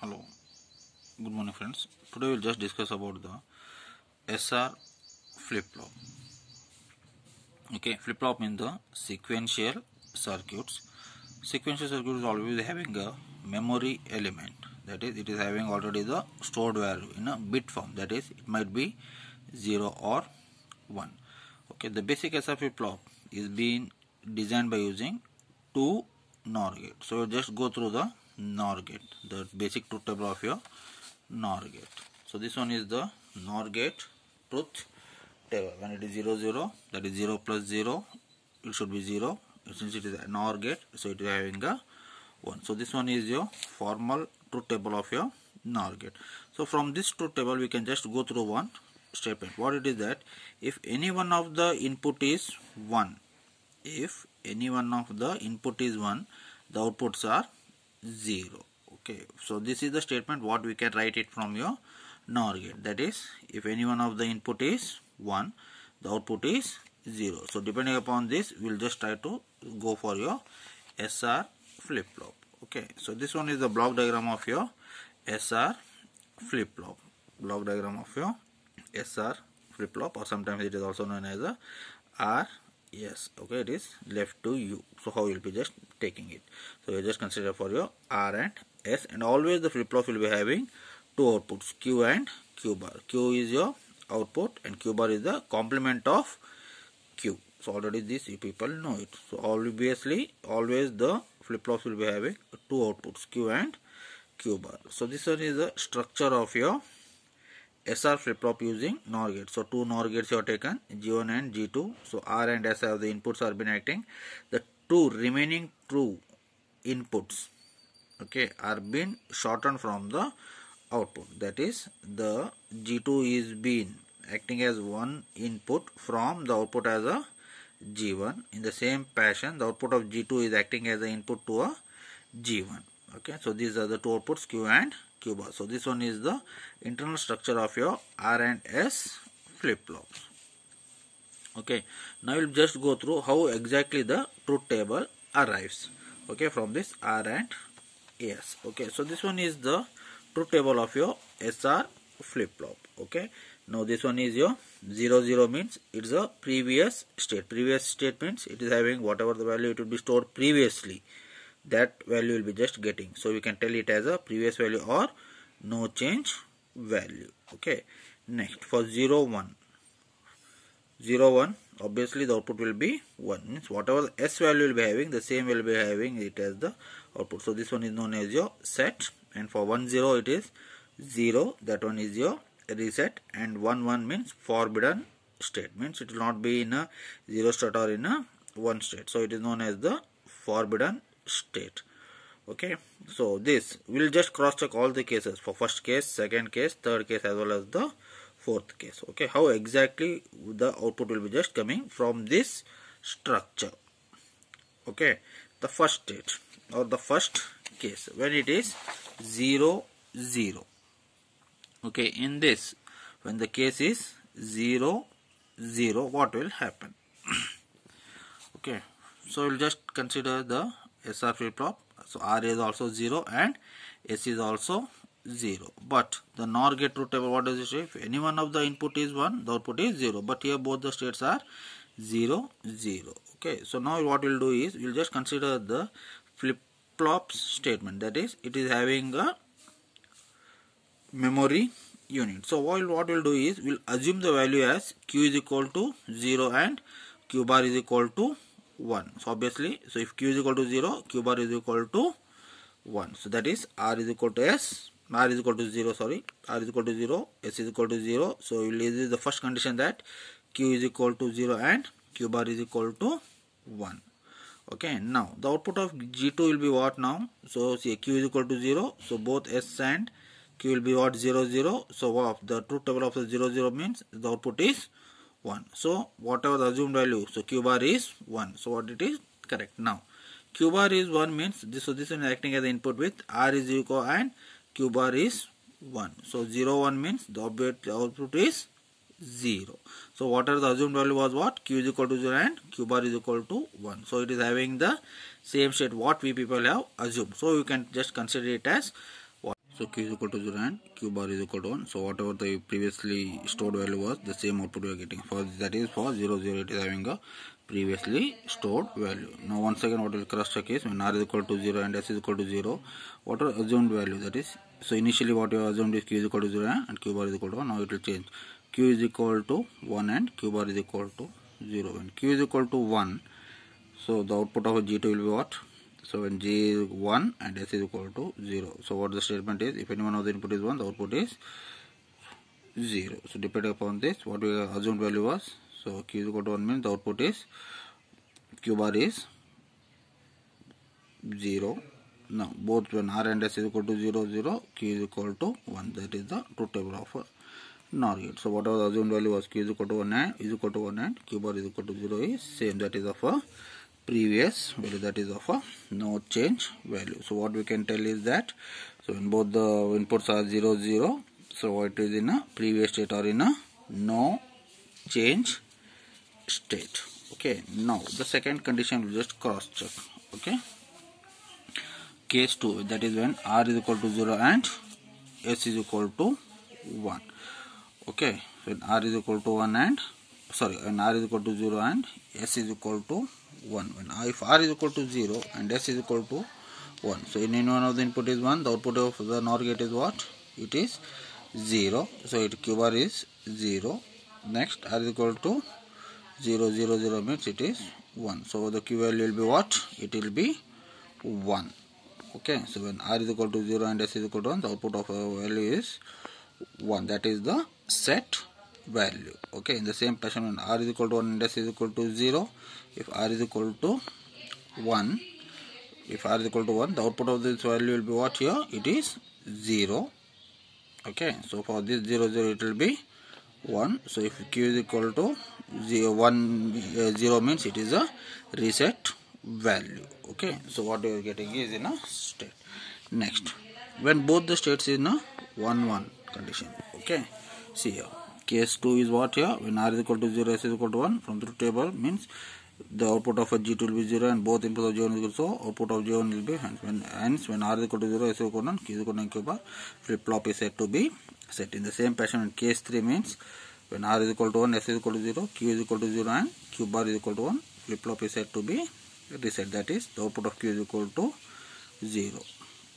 hello. Good morning friends. Today we'll just discuss about the SR flip-flop. Okay flip-flop in the sequential circuits. Sequential circuit is always having a memory element. That is it is having already the stored value in a bit form. That is it might be 0 or 1 okay the basic SR flip-flop is being designed by using two NOR gate so just go through the NOR gate, the basic truth table of your NOR gate. So this one is the NOR gate truth table. When it is 0, 0, that is 0 plus 0, it should be 0. Since it is an NOR gate, so it is having a 1. So this one is your formal truth table of your NOR gate. So from this truth table, we can just go through one statement. What it is that if any one of the input is 1, if any one of the input is 1, the outputs are 0 okay. So this is the statement what we can write it from your NOR gate. That is if any one of the input is 1 the output is 0 so depending upon this we'll just try to go for your SR flip-flop. Okay. So this one is the block diagram of your SR flip-flop. Block diagram of your SR flip-flop or sometimes it is also known as a R yes okay it is left to you. So how you'll be just taking it. So you just consider for your r and s and always the flip-flop will be having two outputs q and q bar. Q is your output and q bar is the complement of q. So already this you people know it. So obviously always the flip-flops will be having two outputs q and q bar. So this one is the structure of your SR flip-flop using NOR gate. So two NOR gates you have taken G1 and G2. So R and S have the inputs are been acting. The two remaining true inputs okay are been shortened from the output. That is the G2 is being acting as one input from the output as a G1. In the same fashion the output of G2 is acting as the input to a G1. Okay, so these are the two outputs Q and Bar. So this one is the internal structure of your R and S flip-flops. Okay, now we'll just go through how exactly the truth table arrives. Okay, from this R and S. Okay, so this one is the truth table of your SR flip-flop. Okay, now this one is your 0 0 means it's a previous state. Previous state means it is having whatever the value it will be stored previously that value will be just getting. So we can tell it as a previous value or no change value. Okay. Next for 0 1 0 1 obviously the output will be 1 means whatever s value will be having the same will be having it as the output. So this one is known as your set. And for 1 0 it is 0 that one is your reset. And 1 1 means forbidden state. Means it will not be in a 0 state or in a 1 state. So it is known as the forbidden state. Okay? So this will just cross check all the cases for first case second case third case as well as the fourth case. Okay? How exactly the output will be just coming from this structure. Okay? The first state or the first case when it is 0 0 okay? In this when the case is 0 0 what will happen? Okay? So we'll just consider the SR flip-flop. So R is also 0 and S is also 0. But the NOR gate truth table, what does it say? If any one of the input is 1, the output is 0. But here both the states are 0, 0. Okay, so now what we'll do is, we'll just consider the flip-flop statement. That is, it is having a memory unit. So what, what we'll do is, we'll assume the value as Q is equal to 0 and Q bar is equal to 1 so obviously so if q is equal to 0 q bar is equal to 1 so that is r is equal to s r is equal to 0 sorry. R is equal to 0 s is equal to 0 so this is the first condition that q is equal to 0 and q bar is equal to 1 okay now the output of g2 will be what now? So see q is equal to 0 so both s and q will be what? 0 0 so what the truth table of the 0 0 means the output is 1 so whatever the assumed value so q bar is 1 so what it is? Correct. Now q bar is 1 means this so this is acting as the input with r is equal and q bar is 1 so 0 1 means the output is 0 so whatever the assumed value was what? Q is equal to 0 and q bar is equal to 1 so it is having the same state what we people have assumed. So you can just consider it as what so q is equal to 0 and q bar is equal to 1 so whatever the previously stored value was the same output we are getting. For that is for 0 0 it is having a previously stored value. Now once again what will cross check is when r is equal to 0 and s is equal to 0 what are assumed value that is so initially what you assumed is q is equal to 0 and q bar is equal to 1 now it will change. Q is equal to 1 and q bar is equal to 0 when q is equal to 1 so the output of g2 will be what so when g is 1 and s is equal to 0 so what the statement is? If any one of the input is 1 the output is 0 so depending upon this what we assumed value was? So q is equal to 1 means the output is q bar is 0 now both when r and s is equal to 0 0 q is equal to 1 that is the truth table of NOR gate so whatever the assumed value was q is equal to 1 and is equal to 1 and q bar is equal to 0 is same. That is of a previous value that is of a no change value. So what we can tell is that so when both the inputs are 0 0 so it is in a previous state or in a no change state. Okay now the second condition we just cross check okay? Case 2 that is when r is equal to 0 and s is equal to 1 okay when r is equal to 1 and sorry when r is equal to 0 and s is equal to 1 when if r is equal to 0 and s is equal to 1 so in any one of the input is 1 the output of the NOR gate is what? It is 0 so it q bar is 0 next r is equal to 0 0 0 means it is 1 so the q value will be what? It will be 1 okay. So when r is equal to 0 and s is equal to 1 the output of a value is 1 that is the set value. Okay in the same fashion when r is equal to 1 and s is equal to 0 if r is equal to 1 if r is equal to 1 the output of this value will be what here? It is 0 okay so for this 0 0 it will be 1 so if q is equal to 0 1 uh, 0 means it is a reset value. Okay so what you are getting is in a state. Next when both the states in a 1 1 condition. Okay see here case 2 is what here when r is equal to 0 s is equal to 1 from the table means the output of a g2 will be 0 and both inputs of g1 is equal so output of g1 will be hence when hence when r is equal to 0 s is equal to 1 q is equal to 1 q bar flip flop is said to be set in the same fashion in case 3 means when r is equal to 1 s is equal to 0 q is equal to 0 and q bar is equal to 1 flip flop is said to be reset that is the output of q is equal to 0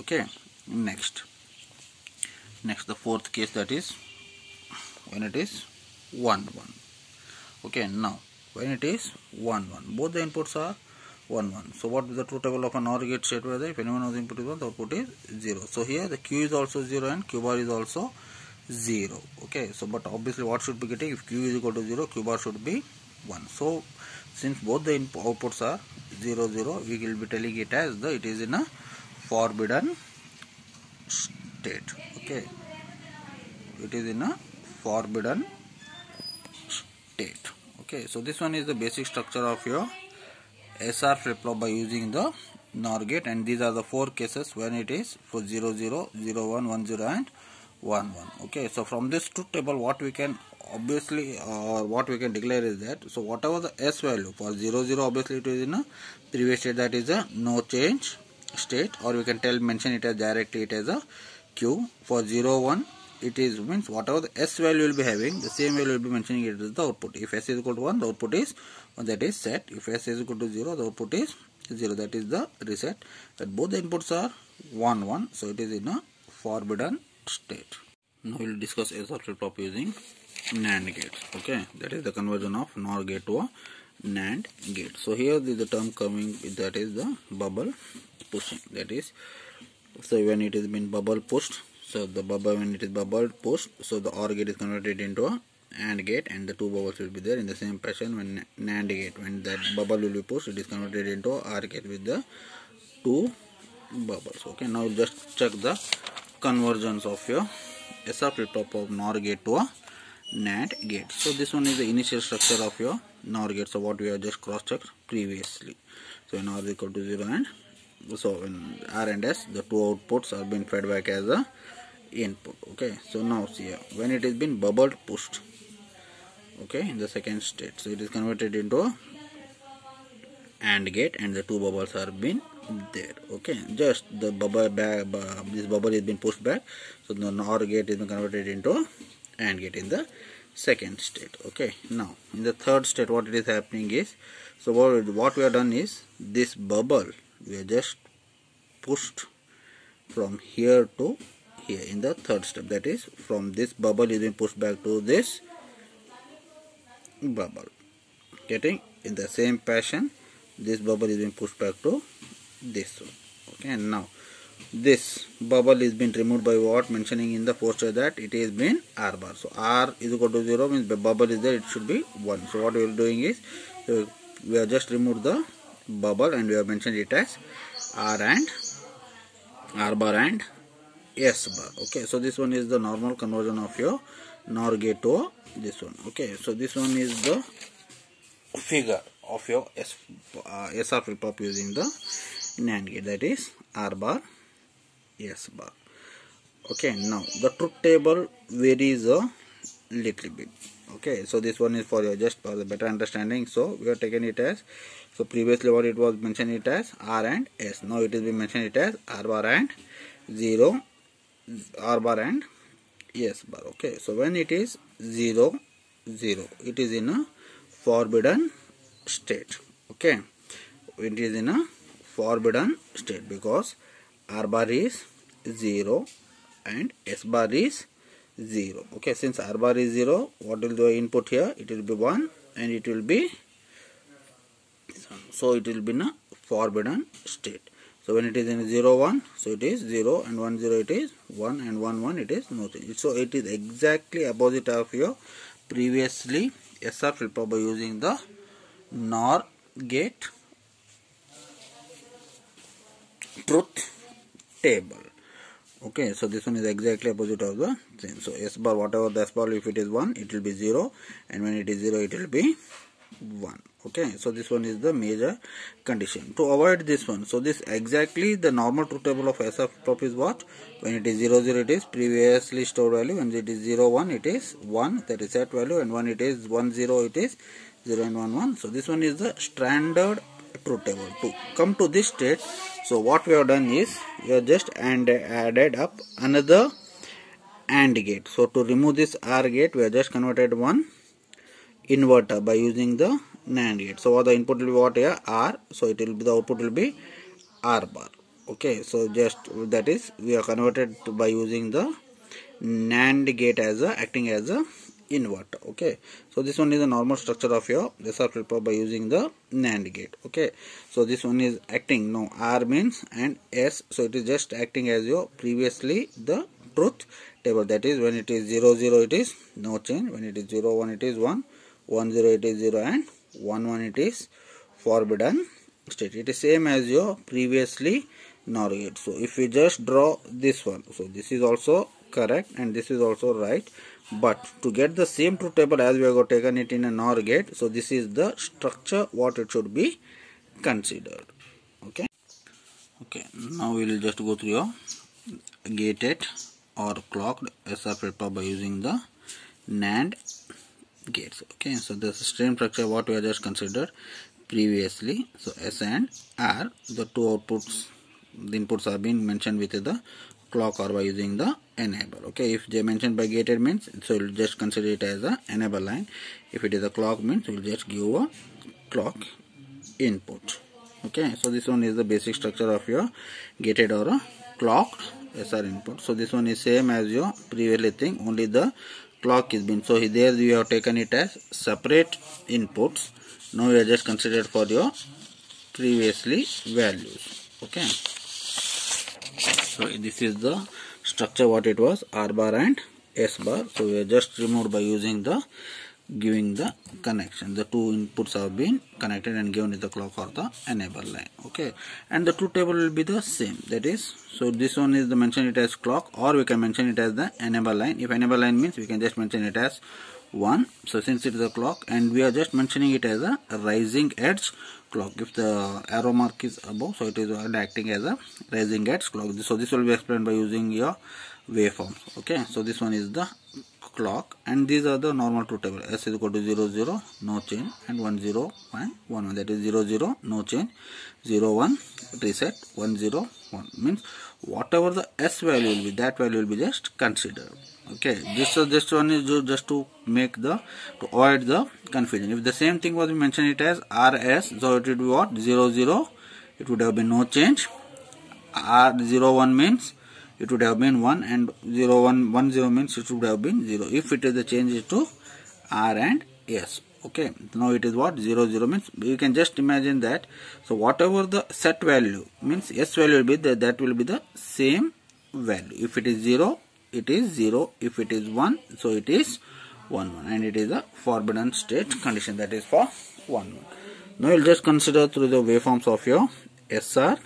okay next next the fourth case that is when it is 1 1 okay now when it is 1 1 both the inputs are 1 1 so what is the truth table of a NOR gate state whether if anyone of the input is 1 the output is 0 so here the q is also 0 and q bar is also 0 okay so but obviously what should be getting if q is equal to 0 q bar should be 1 so since both the outputs are 0 0 we will be telling it as the it is in a forbidden state. Okay it is in a forbidden state. Okay so this one is the basic structure of your SR flip-flop by using the NOR gate and these are the four cases when it is for 0 0 0 1 1 0 and 1 1 okay so from this truth table what we can obviously uh, what we can declare is that so whatever the s value for 0 0 obviously it is in a previous state that is a no change state or we can tell mention it as directly it as a q for 0 1 it is means whatever the s value will be having the same value will be mentioning it is the output. If s is equal to 1 the output is 1 that is set. If s is equal to 0 the output is 0 that is the reset. That both the inputs are 1 1 so it is in a forbidden state. Now we will discuss SR flip-flop using NAND gate. Okay? That is the conversion of NOR gate to a NAND gate. So here is the term coming that is the bubble pushing. That is so when it is been bubble pushed so the bubble when it is bubbled pushed so the OR gate is converted into a AND gate and the two bubbles will be there in the same fashion when NAND gate. When that bubble will be pushed it is converted into OR gate with the two bubbles. Okay now just check the convergence of your SR flip-flop of NOR gate to a NAND gate. So this one is the initial structure of your NOR gate. So what we have just cross-checked previously. So when R is equal to 0 and so in R and S the two outputs are being fed back as a input okay? So now see when it is been bubbled pushed okay in the second state. So it is converted into a AND gate and the two bubbles are been there okay? Just the bubble back this bubble is been pushed back. So the NOR gate is been converted into AND gate in the second state okay? Now in the third state what it is happening is so what, what we have done is this bubble we have just pushed from here to here in the third step. That is from this bubble is being pushed back to this bubble. Getting in the same fashion this bubble is being pushed back to this one. Okay and now this bubble is been removed by what? Mentioning in the poster that it is been r bar so r is equal to 0 means the bubble is there it should be 1 so what we are doing is so we have just removed the bubble and we have mentioned it as r and r bar and s bar okay so this one is the normal conversion of your NOR gate to this one. Okay so this one is the figure of your S, uh, SR flip-flop using the NAND gate that is R bar S bar. Okay now the truth table varies a little bit. Okay so this one is for your just for the better understanding. So we are taking it as so previously what it was mentioned it as R and S. Now it is being mentioned it as R bar and 0 R bar and S bar okay. So when it is 0 0 it is in a forbidden state okay. It is in a forbidden state because r bar is 0 and s bar is 0 okay. Since r bar is 0 what will the input here? It will be 1 and it will be so it will be in a forbidden state so when it is in 0 1 so it is 0 and 1 0 it is 1 and 1 1 it is nothing. So it is exactly opposite of your previously SR flip by using the NOR gate truth table. Okay so this one is exactly opposite of the same. So s bar whatever the s bar if it is 1 it will be 0 and when it is 0 it will be 1 okay? So this one is the major condition. To avoid this one so this exactly the normal truth table of SR flip is what? When it is 0 0 it is previously stored value. When it is 0 1 it is 1 that is set value. And when it is 1 0 it is 0 and 1 1 so this one is the standard truth table to come to this state. So what we have done is we have just and added up another AND gate. So to remove this OR gate we have just converted one inverter by using the NAND gate. So the input will be what here R. So it will be the output will be R bar. Okay. So just that is we are converted by using the NAND gate as a acting as a inverter. Okay. So this one is the normal structure of your SR flip by using the NAND gate. Okay. So this one is acting. No R means and S. So it is just acting as your previously the truth table. That is when it is 0 0 it is no change. When it is 0 1 it is 1 1 0 it is 0 and 1 1 it is forbidden state. It is same as your previously NOR gate so if we just draw this one so this is also correct and this is also right. But to get the same truth table as we have taken it in a NOR gate so this is the structure what it should be considered. Okay? Okay now we will just go through your gated or clocked SR flip by using the NAND gates okay? So this stream structure what we have just considered previously so s and r the two outputs the inputs are being mentioned with the clock or by using the enable okay? If they mentioned by gated means so we'll just consider it as a enable line. If it is a clock means we'll just give a clock input okay? So this one is the basic structure of your gated or a SR input. So this one is same as your previously thing only the clock is been so there we have taken it as separate inputs. Now we are just considered for your previously values. Okay. So this is the structure what it was r bar and s bar. So we are just removed by using the giving the connection. The two inputs have been connected and given is the clock or the enable line. Okay. And the truth table will be the same. That is so this one is the mention it as clock or we can mention it as the enable line. If enable line means we can just mention it as 1 so since it is a clock and we are just mentioning it as a rising edge clock. If the arrow mark is above so it is acting as a rising edge clock. So this will be explained by using your waveforms. Okay. So this one is the clock and these are the normal truth table. S is equal to 0 0 no change and 1 0 1 1 that is 0 0 no change. 0 1 reset 1 0 1 means whatever the s value will be that value will be just considered. Okay this is just one is just to make the to avoid the confusion. If the same thing was mentioned it as rs so it would be what? 0 0 it would have been no change. R 0 1 means it would have been 1 and 0 1 1 0 means it would have been 0 if it is the change to r and s. Okay now it is what? 0 0 means you can just imagine that. So whatever the set value means s value will be the, that will be the same value. If it is 0 it is 0 if it is 1 so it is 1 1 and it is a forbidden state condition that is for 1 1 now you'll just consider through the waveforms of your SR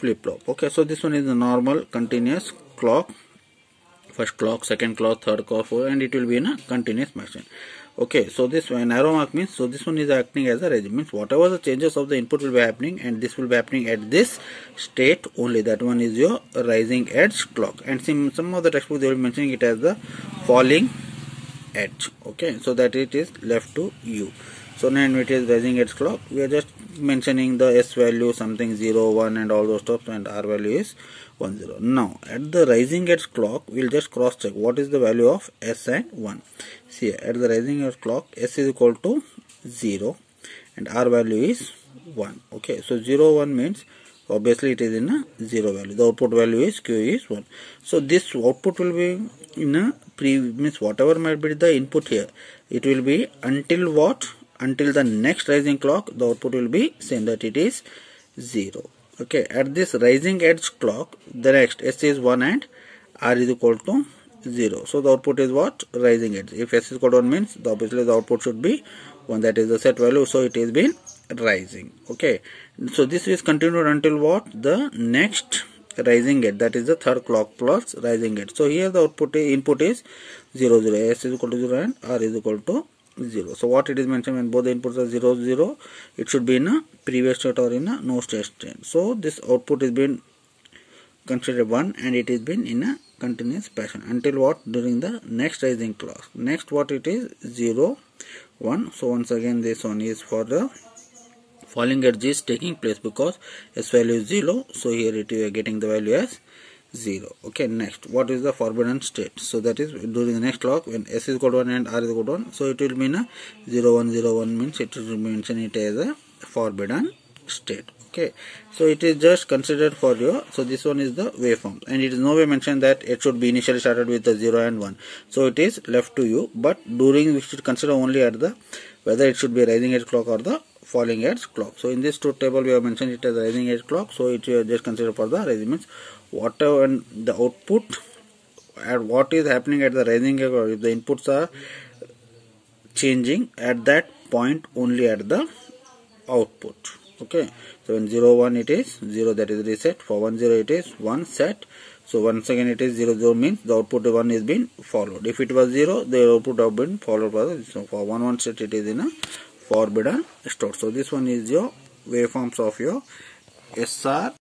flip-flop. Okay so this one is the normal continuous clock. First clock second clock third clock four and it will be in a continuous motion okay so this one arrow mark means so this one is acting as a regime means whatever the changes of the input will be happening and this will be happening at this state only. That one is your rising edge clock. And some some of the textbook they will mentioning it as the falling edge. Okay so that it is left to you so now it is rising edge clock. We are just mentioning the s value something 0 1 and all those stuff and r value is 1 0 now at the rising edge clock we'll just cross check what is the value of s and 1 see at the rising edge clock s is equal to 0 and r value is 1 okay so 0 1 means obviously it is in a 0 value. The output value is q is 1 so this output will be in a pre means whatever might be the input here it will be until what until the next rising clock the output will be same that it is 0 okay at this rising edge clock the next s is 1 and r is equal to 0 so the output is what? Rising edge. If s is equal to 1 means the obviously the output should be 1 that is the set value so it is been rising. Okay so this is continued until what? The next rising edge that is the third clock plus rising edge. So here the output input is 0 0 s is equal to 0 and r is equal to 0 so what it is mentioned when both the inputs are 0 0 it should be in a previous state or in a no state state. So this output is been considered 1 and it is been in a continuous fashion. Until what? During the next rising clock next what it is? 0 1 so once again this one is for the falling edge is taking place because s value is 0 so here it is getting the value as 0 okay next. What is the forbidden state? So that is during the next clock when s is equal to 1 and r is equal to 1 so it will mean a 0 1 0 1 means it will mention it as a forbidden state. Okay so it is just considered for your so this one is the waveform and it is no way mentioned that it should be initially started with the 0 and 1 so it is left to you but during we should consider only at the whether it should be rising edge clock or the falling edge clock. So in this truth table we have mentioned it as rising edge clock. So it is just considered for the rising means whatever and the output and what is happening at the rising or if the inputs are changing at that point only at the output. Okay. So in 0 1 it is 0 that is reset. For 1 0 it is 1 set. So once again it is 0 0 means the output 1 is being followed. If it was 0 the output have been followed by the so for 1 1 set it is in a forbidden store so this one is your waveforms of your SR